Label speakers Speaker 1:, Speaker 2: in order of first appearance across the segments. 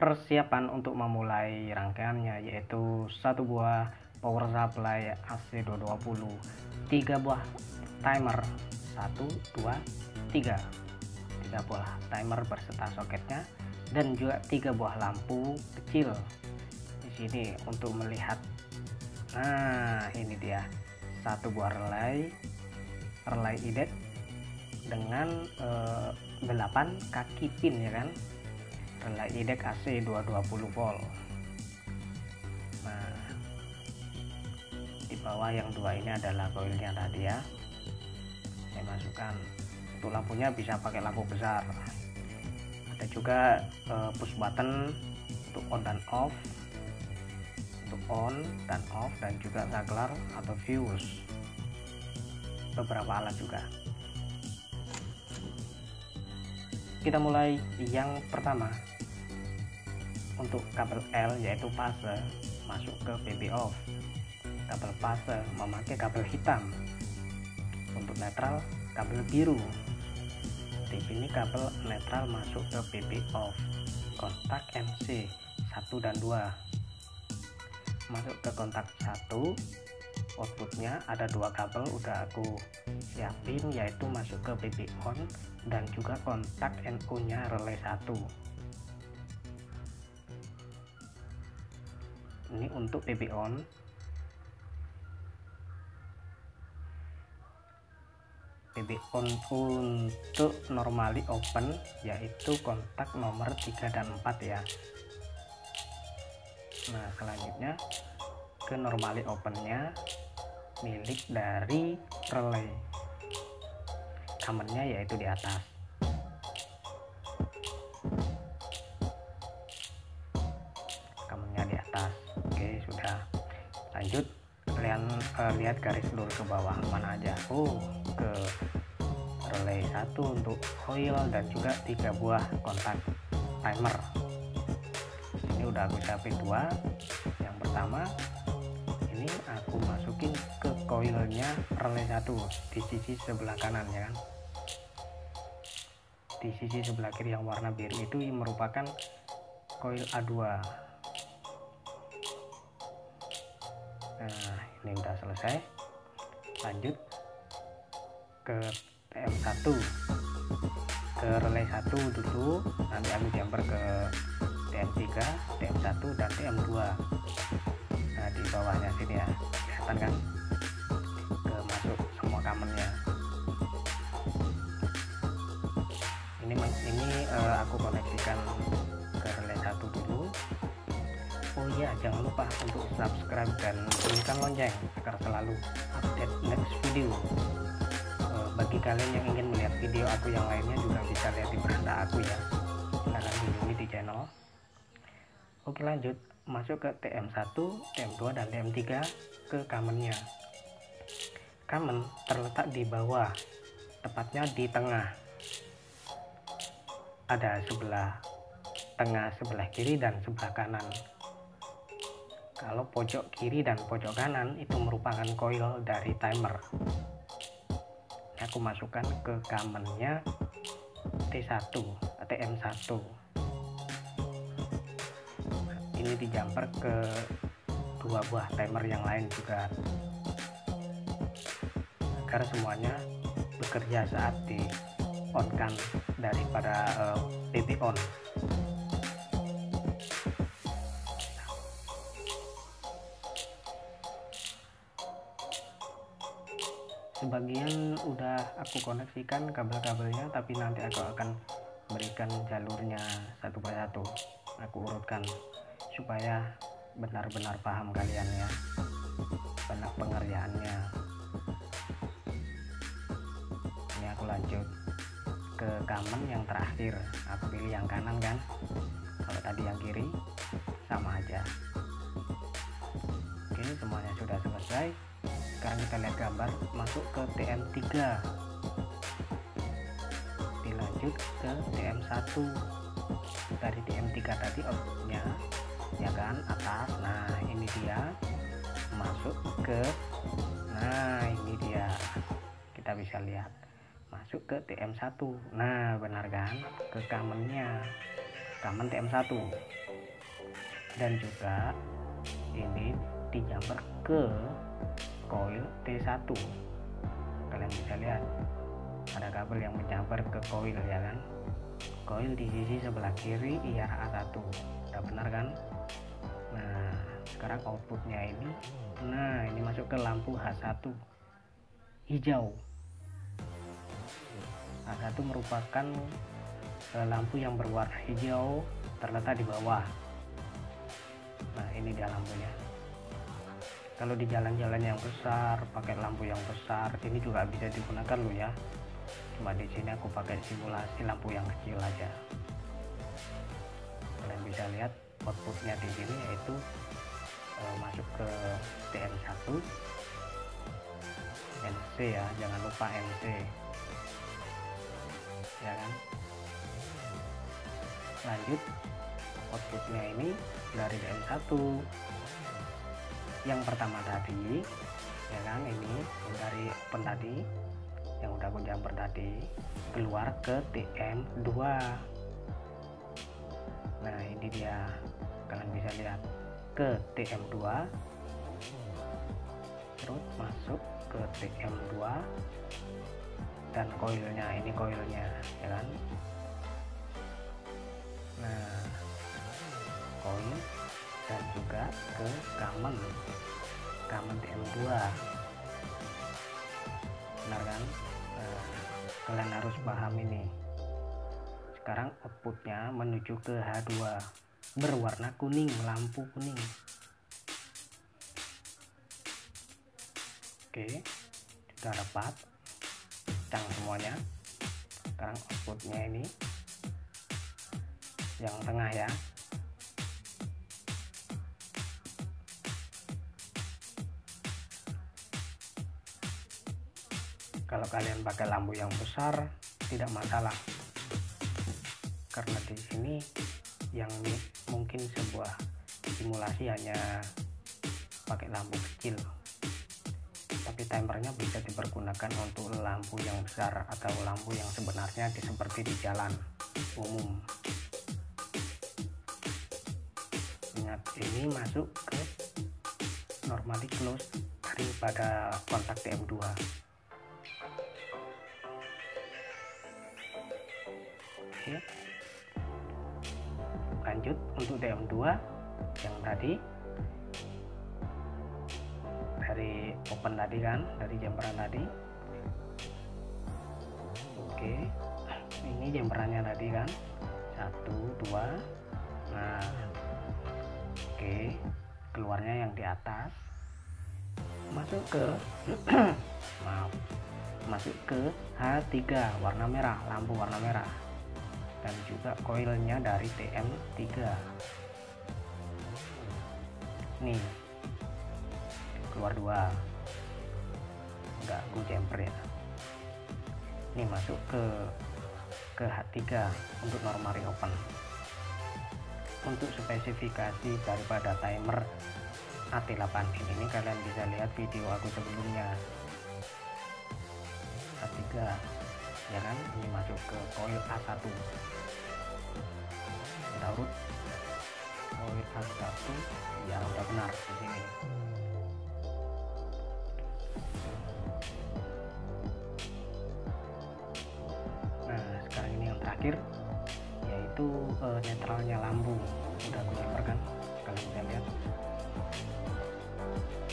Speaker 1: persiapan untuk memulai rangkaiannya yaitu satu buah power supply AC220 tiga buah timer 1 2 3 tiga buah timer berserta soketnya dan juga tiga buah lampu kecil di sini untuk melihat. Nah ini dia. Satu buah relay relay IDEC dengan eh, 8 kaki pin ya kan relay IDEC AC 220 volt. Nah di bawah yang dua ini adalah koilnya tadi ya. Saya masukkan. Untuk lampunya bisa pakai lampu besar. Ada juga uh, push button untuk on dan off. Untuk on dan off dan juga taglar atau fuse. Beberapa alat juga. Kita mulai yang pertama untuk kabel L yaitu fase masuk ke PB off. Kabel fase memakai kabel hitam. Untuk netral kabel biru. Di sini kabel netral masuk ke PB off. Kontak MC 1 dan 2 masuk ke kontak 1 outputnya ada dua kabel udah aku siapin yaitu masuk ke PB on dan juga kontak NO nya relay 1 ini untuk PB on. PB on untuk normally open yaitu kontak nomor 3 dan 4 ya. Nah selanjutnya ke normally opennya milik dari relay. Kamennya yaitu di atas oke sudah. Lanjut. Kalian uh, lihat garis dulu ke bawah. Mana aja? Oh ke relay satu untuk coil dan juga tiga buah kontak timer. Ini udah aku siapin dua. Yang pertama ini aku masukin ke coilnya relay satu. Di sisi sebelah kanan ya kan? Di sisi sebelah kiri yang warna biru itu merupakan coil A2 ini udah selesai. Lanjut ke TM1 ke relay 1 dulu. Nanti aku jumper ke TM3 TM1 dan TM2 nah di bawahnya sini ya. Kelihatan kan? Ke masuk semua kamennya ini ini uh, aku koneksikan iya jangan lupa untuk subscribe dan bunyikan lonceng agar selalu update next video. Uh, bagi kalian yang ingin melihat video aku yang lainnya juga bisa lihat di beranda aku ya. Silahkan kunjungi di channel. Oke lanjut. Masuk ke TM1, TM2 dan TM3 ke kamennya. Kamen terletak di bawah tepatnya di tengah. Ada sebelah tengah sebelah kiri dan sebelah kanan kalau pojok kiri dan pojok kanan itu merupakan coil dari timer. Aku masukkan ke kamennya T1 TM1 ini di jumper ke dua buah timer yang lain juga. Agar semuanya bekerja saat di on kan daripada uh, eh, BB on sebagian udah aku koneksikan kabel-kabelnya tapi nanti aku akan berikan jalurnya satu persatu. Aku urutkan supaya benar-benar paham kalian ya benar pengerjaannya ini aku lanjut ke kamen yang terakhir. Aku pilih yang kanan kan? Kalau tadi yang kiri sama aja. Oke semuanya sudah selesai sekarang kita lihat gambar masuk ke TM3 dilanjut ke TM1 dari TM3 tadi outputnya ya kan atas. Nah ini dia. Masuk ke nah ini dia. Kita bisa lihat. Masuk ke TM1 nah benar kan? Ke kamennya kamen TM1 dan juga ini dijamper ke coil T1 kalian bisa lihat ada kabel yang menjamper ke coil ya kan? Coil di sisi sebelah kiri IRA1 udah benar kan? Nah sekarang outputnya ini nah ini masuk ke lampu H1 hijau. H1 merupakan uh, lampu yang berwarna hijau terletak di bawah. Nah ini dia lampunya kalau di jalan-jalan yang besar pakai lampu yang besar ini juga bisa digunakan loh ya. Cuma di sini aku pakai simulasi lampu yang kecil aja. Kalian bisa lihat outputnya di sini yaitu uh, masuk ke TM1 NC ya jangan lupa NC ya kan? Lanjut outputnya ini dari DM1 yang pertama tadi ya kan ini dari open tadi yang udah aku jumper tadi keluar ke TM2 nah ini dia. Kalian bisa lihat ke TM2 terus masuk ke TM2 dan koilnya ini koilnya ya kan? Nah koil dan juga ke kamen kamen TM2 benar kan? Nah, kalian harus paham ini. Sekarang outputnya menuju ke H2 berwarna kuning lampu kuning. Oke sudah dapat kencang semuanya. Sekarang outputnya ini. Yang tengah ya kalau kalian pakai lampu yang besar tidak masalah. Karena di sini yang mungkin sebuah simulasi hanya pakai lampu kecil. Tapi timernya bisa dipergunakan untuk lampu yang besar atau lampu yang sebenarnya di, seperti di jalan umum. Ingat ini masuk ke normally close daripada kontak TM2 lanjut untuk DM2 yang tadi. Dari open tadi kan dari jemperan tadi. Oke ini jemperannya tadi kan. Satu dua. Nah oke keluarnya yang di atas. Masuk ke maaf masuk ke H3 warna merah lampu warna merah dan juga koilnya dari TM3 nih keluar dua. Enggak gue jumper ya. Ini masuk ke ke H3 untuk normal open untuk spesifikasi daripada timer AT8 ini, ini kalian bisa lihat video aku sebelumnya. H3 ya kan ini masuk ke coil A1 Daud coil A1 ya udah benar di sini. Nah sekarang ini yang terakhir yaitu uh, netralnya lampu udah aku kan? Kalian bisa lihat.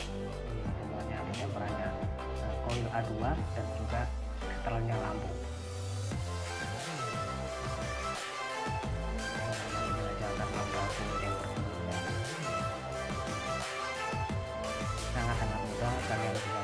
Speaker 1: Ini semuanya ada jumperannya nah, coil A2 dan juga netralnya lampu sangat-sangat mudah kalian bisa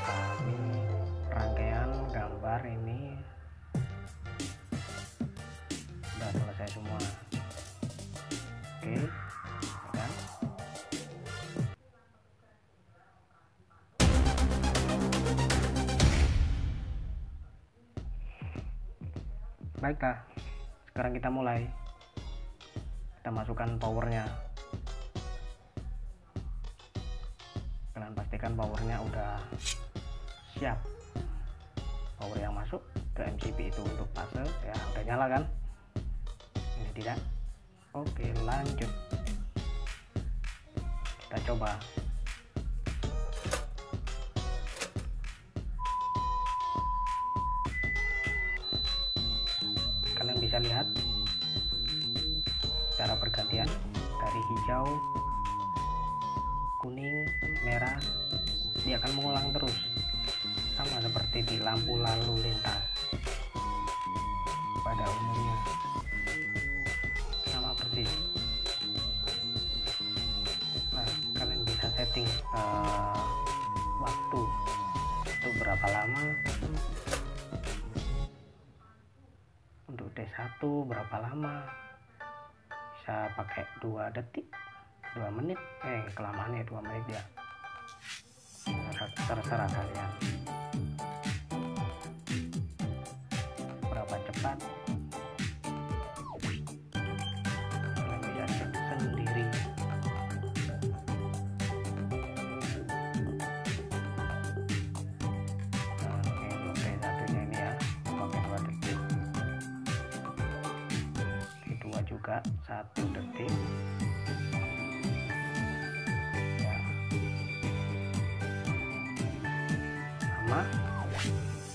Speaker 1: baiklah sekarang kita mulai. Kita masukkan powernya. Kalian pastikan powernya udah siap. Power yang masuk ke MCB itu untuk fase. Ya udah nyala kan? Ini tidak. Oke lanjut. Coba hijau kuning merah dia akan mengulang terus. Sama seperti di lampu lalu lintas. Pada umumnya. Sama persis. Nah kalian bisa setting uh, waktu. Itu berapa lama? Untuk D1 berapa lama bisa pakai dua detik dua menit eh kelamaannya dua menit ya. Terserah kalian. Berapa cepat juga satu detik. Sama.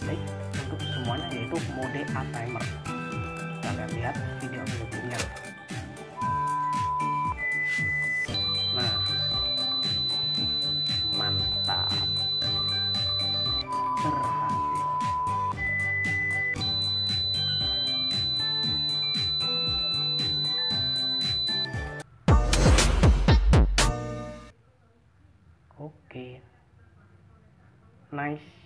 Speaker 1: Baik untuk semuanya yaitu mode A timer. Kalian lihat video berikutnya nice